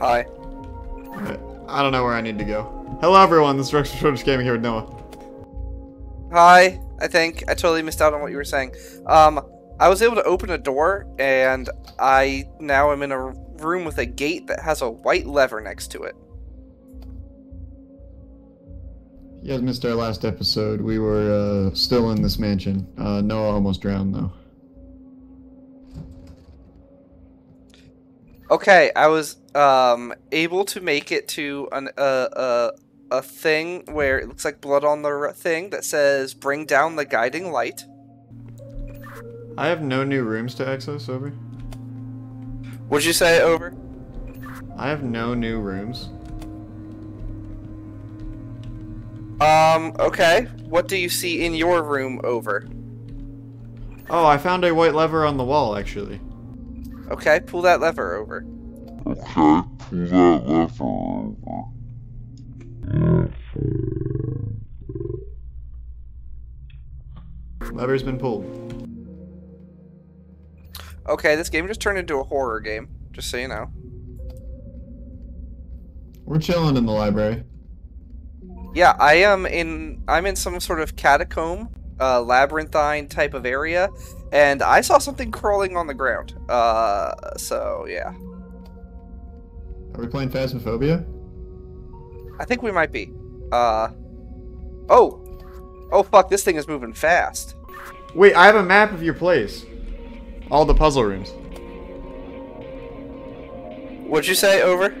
Hi. I don't know where I need to go. Hello, everyone. This is Rex Shortest Gaming here with Noah. Hi. I think I totally missed out on what you were saying. Um, I was able to open a door, and I now am in a room with a gate that has a white lever next to it. You guys missed our last episode. We were uh, still in this mansion. Uh, Noah almost drowned, though. Okay, I was um able to make it to an uh, uh a thing where it looks like blood on the thing that says "Bring down the guiding light." I have no new rooms to access, over. Would you say over? I have no new rooms. Um. Okay. What do you see in your room? Over. Oh, I found a white lever on the wall, actually. Okay. Pull that lever over. Okay, pull that lever over. Lever's been pulled. Okay. This game just turned into a horror game. Just so you know. We're chilling in the library. Yeah, I am in. I'm in some sort of catacomb, uh, labyrinthine type of area, and I saw something crawling on the ground. Uh, so yeah, Are we playing Phasmophobia? I think we might be. Uh, oh, oh fuck! This thing is moving fast. Wait, I have a map of your place. All the puzzle rooms. What'd you say? Over.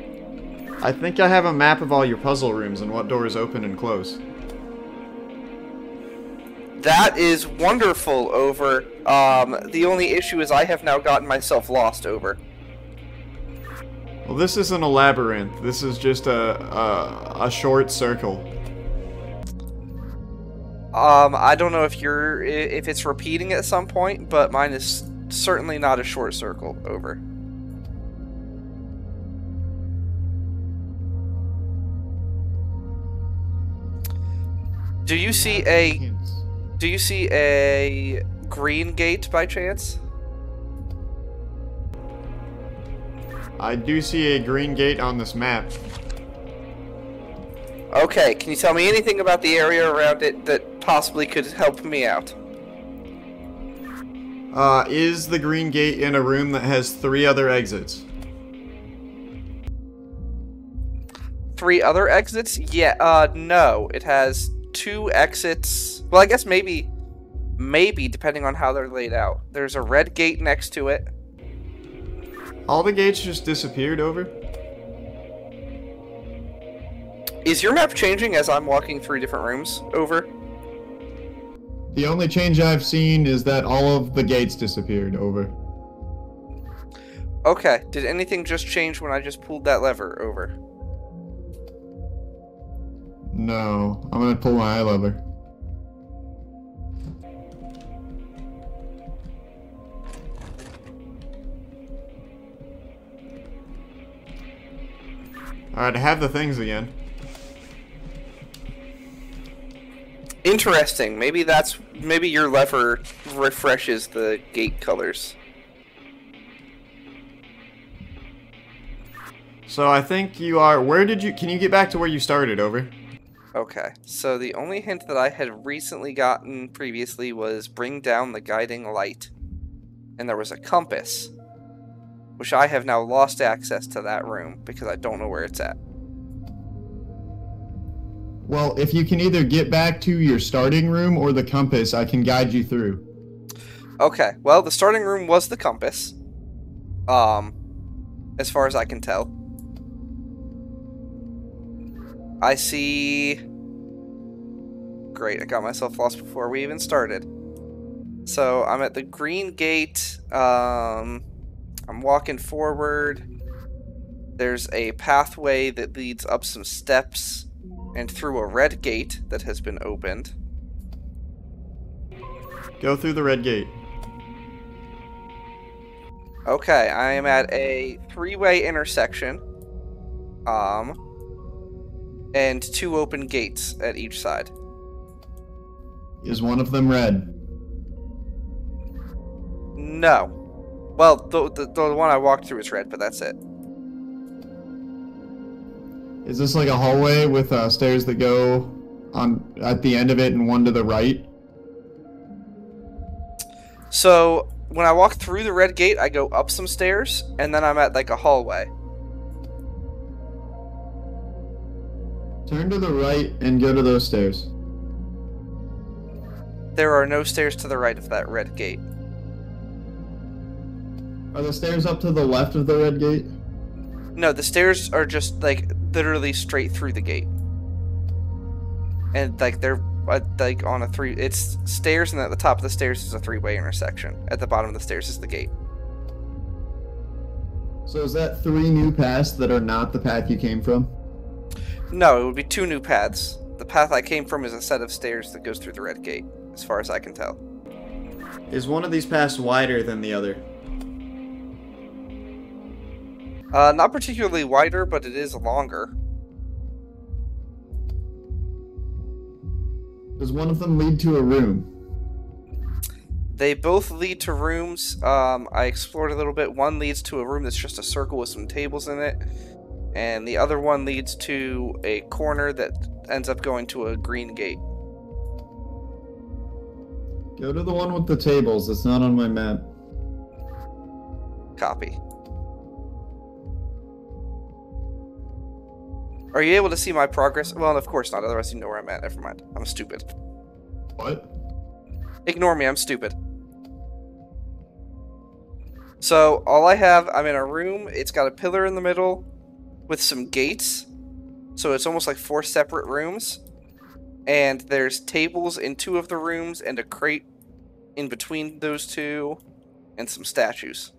I think I have a map of all your puzzle rooms and what doors open and close. That is wonderful. Over. Um, the only issue is I have now gotten myself lost. Over. Well, this isn't a labyrinth. This is just a a, a short circle. Um, I don't know if you're if it's repeating at some point, but mine is certainly not a short circle. Over. Do you see a. do you see a green gate by chance? I do see a green gate on this map. Okay, can you tell me anything about the area around it that possibly could help me out? Uh, is the green gate in a room that has three other exits? Three other exits? Yeah, uh no. It has two exits. Well, I guess maybe maybe depending on how they're laid out. There's a red gate next to it. All the gates just disappeared over? Is your map changing as I'm walking through different rooms? Over. The only change I've seen is that all of the gates disappeared over. Okay. Did anything just change when I just pulled that lever over? No, I'm gonna pull my eye lever. Alright, I have the things again. Interesting. Maybe that's maybe your lever refreshes the gate colors. So I think you are. Where did you. Can you get back to where you started? Over. Okay, so the only hint that I had recently gotten previously was bring down the guiding light. And there was a compass, which I have now lost access to that room because I don't know where it's at. Well, if you can either get back to your starting room or the compass, I can guide you through. Okay, well, the starting room was the compass. Um, as far as I can tell. I see. Great, I got myself lost before we even started. So I'm at the green gate. Um, I'm walking forward. There's a pathway that leads up some steps and through a red gate that has been opened. Go through the red gate. Okay, I am at a three-way intersection. Um and two open gates at each side. Is one of them red? No. Well, the, the the one I walked through is red, but that's it. Is this like a hallway with uh, stairs that go on at the end of it and one to the right? So when I walk through the red gate, I go up some stairs, and then I'm at like a hallway. Turn to the right and go to those stairs. There are no stairs to the right of that red gate. Are the stairs up to the left of the red gate? No, the stairs are just like literally straight through the gate, and like they're uh, like on a three. It's stairs, and at the top of the stairs is a three-way intersection. At the bottom of the stairs is the gate. So is that three new paths that are not the path you came from? No, it would be two new paths. The path I came from is a set of stairs that goes through the red gate, as far as I can tell. Is one of these paths wider than the other? Uh, not particularly wider, but it is longer. Does one of them lead to a room? They both lead to rooms. Um, I explored a little bit. One leads to a room that's just a circle with some tables in it, and the other one leads to a corner that ends up going to a green gate. Go to the one with the tables. It's not on my map. Copy. Are you able to see my progress? Well, of course not. Otherwise, you know where I'm at. Never mind. I'm stupid. What? Ignore me. I'm stupid. So all I have, I'm in a room. It's got a pillar in the middle with some gates. So it's almost like four separate rooms. And there's tables in two of the rooms and a crate in between those two and some statues.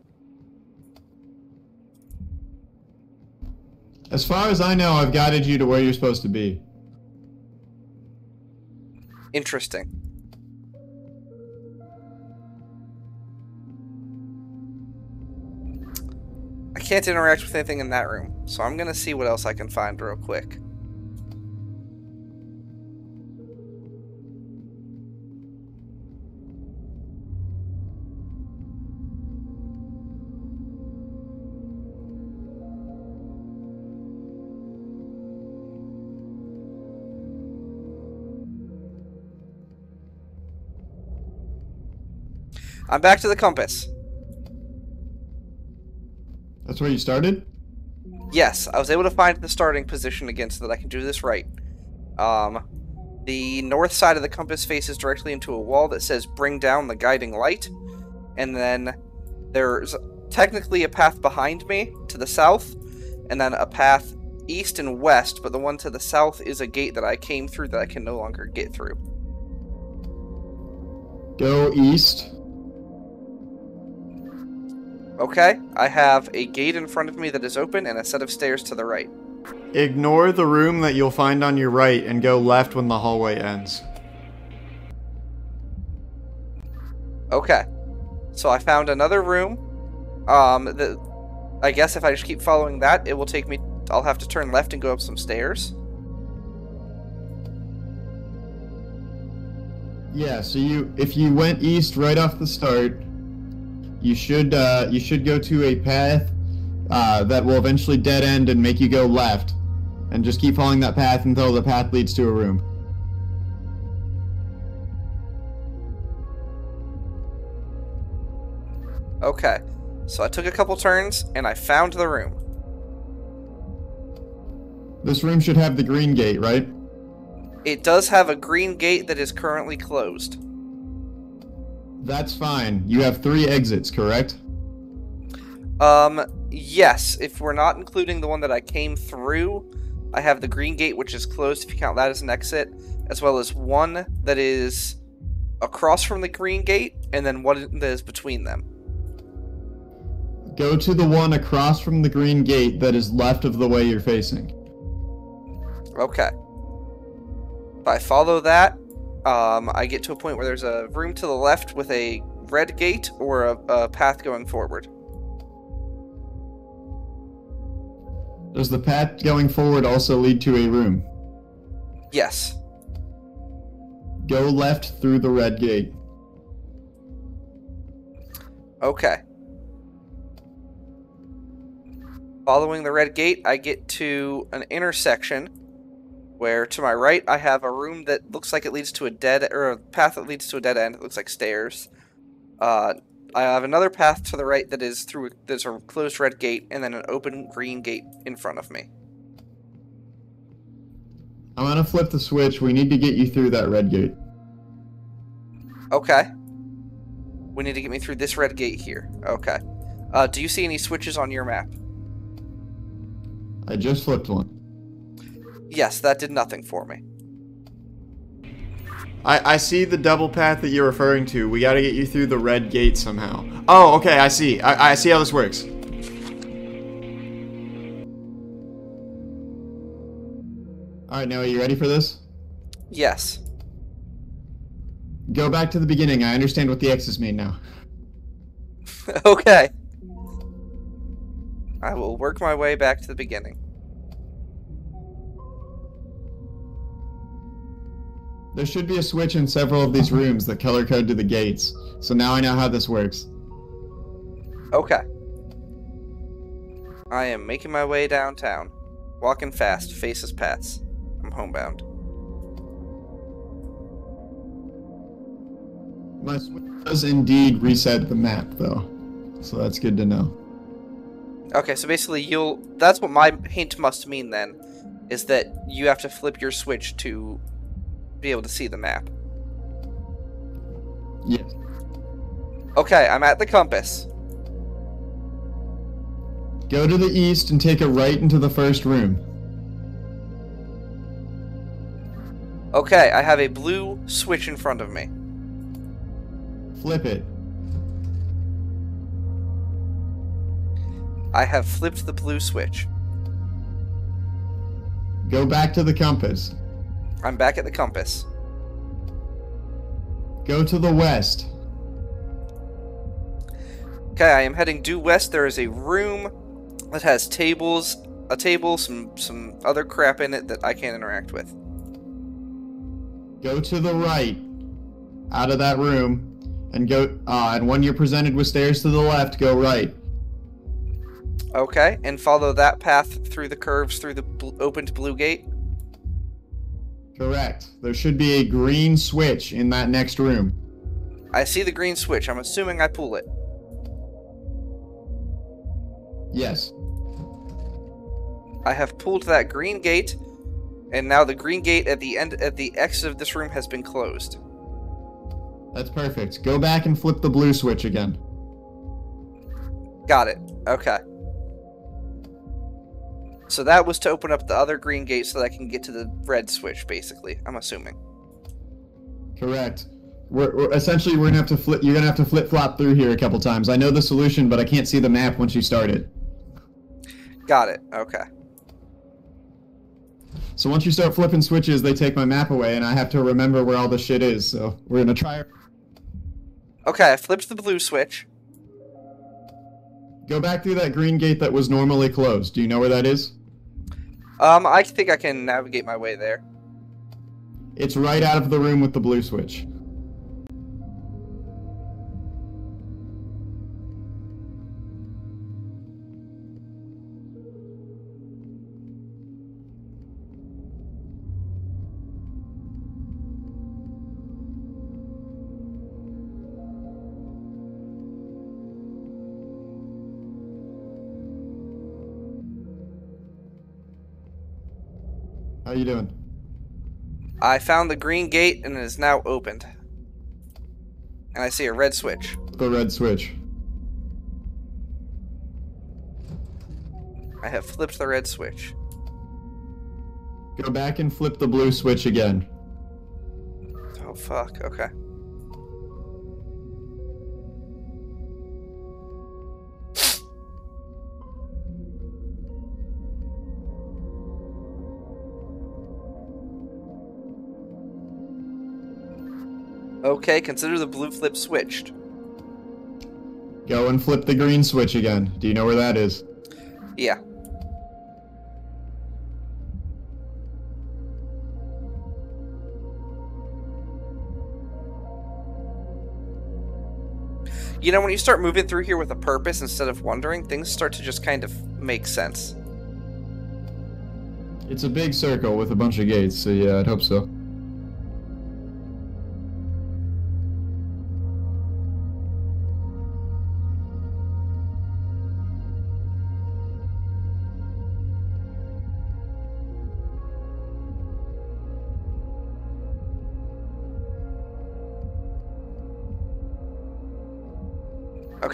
As far as I know, I've guided you to where you're supposed to be. Interesting. I can't interact with anything in that room, so I'm gonna see what else I can find real quick. I'm back to the compass. Where you started? Yes, I was able to find the starting position again so that I can do this right. Um, the north side of the compass faces directly into a wall that says bring down the guiding light. And then there's technically a path behind me to the south, and then a path east and west, but the one to the south is a gate that I came through that I can no longer get through. Go east. Okay, I have a gate in front of me that is open and a set of stairs to the right. Ignore the room that you'll find on your right and go left when the hallway ends. Okay. So I found another room. Um, the, I guess if I just keep following that, it will take me. I'll have to turn left and go up some stairs. Yeah, so you if you went east right off the start, you should uh, you should go to a path uh, that will eventually dead end and make you go left, and just keep following that path until the path leads to a room. Okay. So I took a couple turns and I found the room. This room should have the green gate, right? It does have a green gate that is currently closed. That's fine. You have three exits, correct? Um, yes, if we're not including the one that I came through, I have the green gate, which is closed if you count that as an exit, as well as one that is across from the green gate, and then one that is between them. Go to the one across from the green gate that is left of the way you're facing. Okay. If I follow that, um, I get to a point where there's a room to the left with a red gate or a, a path going forward. Does the path going forward also lead to a room? Yes. Go left through the red gate. Okay. Following the red gate, I get to an intersection where to my right I have a room that looks like it leads to a dead or a path that leads to a dead end. It looks like stairs. Uh, I have another path to the right that is through there's a closed red gate and then an open green gate in front of me. I'm gonna flip the switch. We need to get you through that red gate. Okay. We need to get me through this red gate here. Okay. Uh, do you see any switches on your map? I just flipped one. Yes, that did nothing for me. I, I see the double path that you're referring to. We gotta get you through the red gate somehow. Oh, okay, I see. I, I see how this works. Alright, Noah, you ready for this? Yes. Go back to the beginning. I understand what the X's mean now. okay. I will work my way back to the beginning. There should be a switch in several of these rooms that color code to the gates. So now I know how this works. Okay. I am making my way downtown. Walking fast, faces pass. I'm homebound. My switch does indeed reset the map, though. So that's good to know. Okay, so basically you'll that's what my hint must mean then is that you have to flip your switch to be able to see the map. Yes. Okay, I'm at the compass. Go to the east and take a right into the first room. Okay, I have a blue switch in front of me. Flip it. I have flipped the blue switch. Go back to the compass. I'm back at the compass. Go to the west. Okay, I am heading due west. There is a room that has tables, a table, some some other crap in it that I can't interact with. Go to the right. Out of that room. And go uh, and when you're presented with stairs to the left, go right. Okay, and follow that path through the curves through the bl- opened blue gate. Correct. There should be a green switch in that next room. I see the green switch. I'm assuming I pull it. Yes. I have pulled that green gate, and now the green gate at the end at the exit of this room has been closed. That's perfect. Go back and flip the blue switch again. Got it. Okay. So that was to open up the other green gate so that I can get to the red switch, basically. I'm assuming. Correct. We're, we're essentially we're gonna have to flip. You're gonna have to flip flop through here a couple times. I know the solution, but I can't see the map once you start it. Got it. Okay. So once you start flipping switches, they take my map away, and I have to remember where all the shit is. So we're gonna try. Okay, I flipped the blue switch. Go back through that green gate that was normally closed. Do you know where that is? Um, I think I can navigate my way there. It's right out of the room with the blue switch. How you doing? I found the green gate and it is now opened. And I see a red switch. The red switch. I have flipped the red switch. Go back and flip the blue switch again. Oh fuck, okay. Okay, consider the blue flip switched. Go and flip the green switch again. Do you know where that is? Yeah. You know, when you start moving through here with a purpose instead of wondering, things start to just kind of make sense. It's a big circle with a bunch of gates, so yeah, I'd hope so.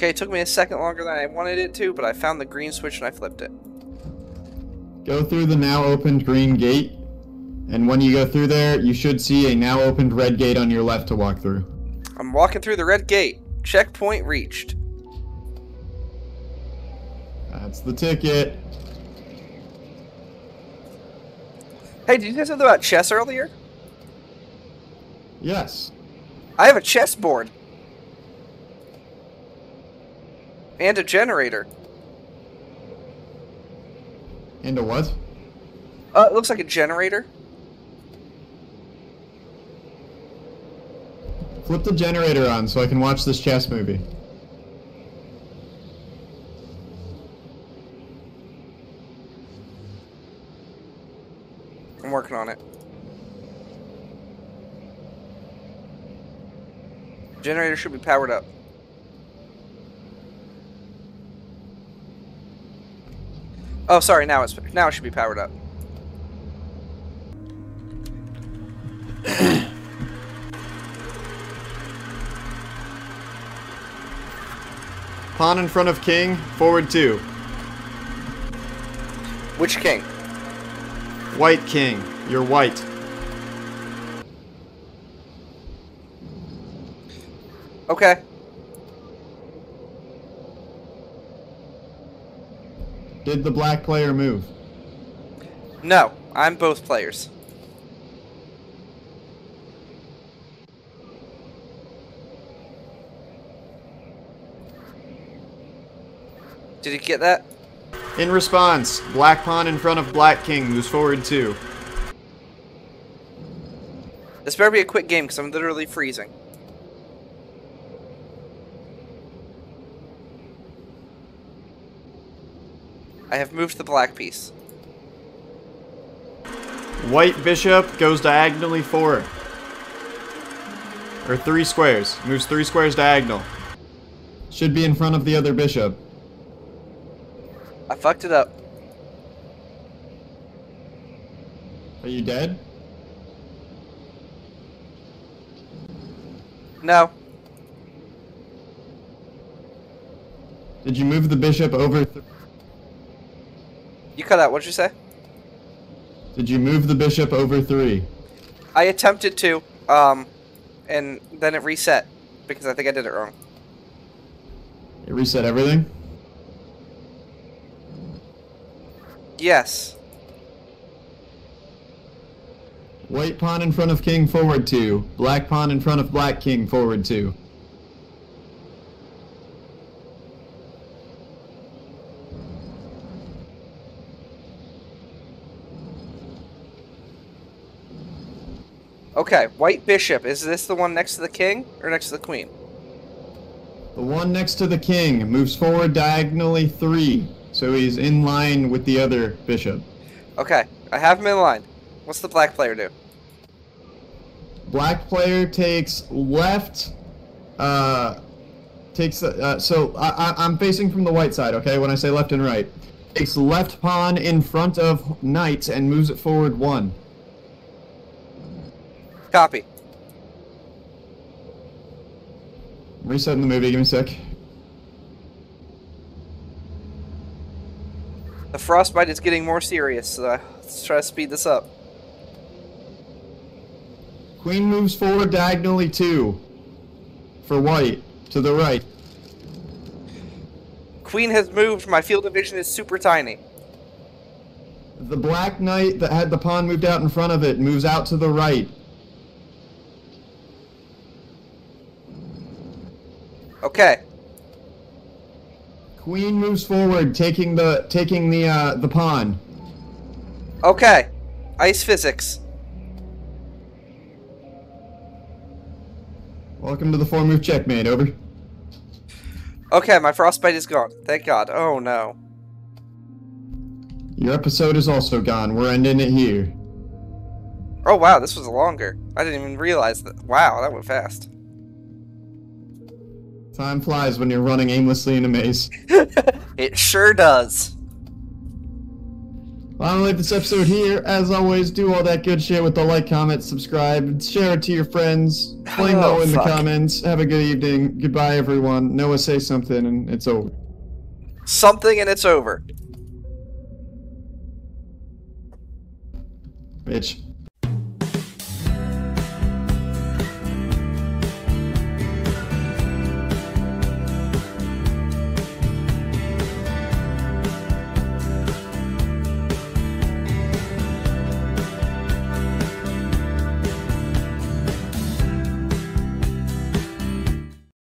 Okay, it took me a second longer than I wanted it to, but I found the green switch and I flipped it. Go through the now opened green gate, and when you go through there, you should see a now opened red gate on your left to walk through. I'm walking through the red gate. Checkpoint reached. That's the ticket. Hey, did you say something about chess earlier? Yes. I have a chessboard. And a generator. And a what? Uh, it looks like a generator. Flip the generator on so I can watch this chess movie. I'm working on it. Generator should be powered up. Oh, sorry. Now it's now it should be powered up. Pawn in front of king, forward two. Which king? White king, you're white. Okay. Did the black player move? No, I'm both players. Did you get that? In response, black pawn in front of black king moves forward two. This better be a quick game because I'm literally freezing. I have moved the black piece. White bishop goes diagonally forward. Or three squares. Moves three squares diagonal. Should be in front of the other bishop. I fucked it up. Are you dead? No. Did you move the bishop over? You cut out. What'd you say? Did you move the bishop over three? I attempted to, um, and then it reset because I think I did it wrong. It reset everything. Yes. White pawn in front of king forward two. Black pawn in front of black king forward two. Okay, white bishop. Is this the one next to the king or next to the queen? The one next to the king moves forward diagonally three, so he's in line with the other bishop. Okay, I have him in line. What's the black player do? Black player takes left. Uh, takes uh, so I, I, I'm facing from the white side. Okay, when I say left and right, takes left pawn in front of knight and moves it forward one. Copy. Resetting the movie. Give me a sec. The frostbite is getting more serious, so let's try to speed this up. Queen moves forward diagonally two. For white to the right. Queen has moved. My field of vision is super tiny. The black knight that had the pawn moved out in front of it moves out to the right. Okay. Queen moves forward, taking the taking the uh, the pawn. Okay. Ice physics. Welcome to the four move checkmate. Over. Okay, my frostbite is gone. Thank God. Oh no. Your episode is also gone. We're ending it here. Oh wow, this was longer. I didn't even realize that. Wow, that went fast. Time flies when you're running aimlessly in a maze. It sure does. Well, I'm gonna leave this episode here. As always, do all that good shit with the like, comment, subscribe, share it to your friends. Explain Oh, no in fuck. the comments. Have a good evening. Goodbye, everyone. Noah, say something, and it's over. Something and it's over. Bitch.